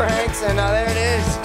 pranks, and uh, there it is.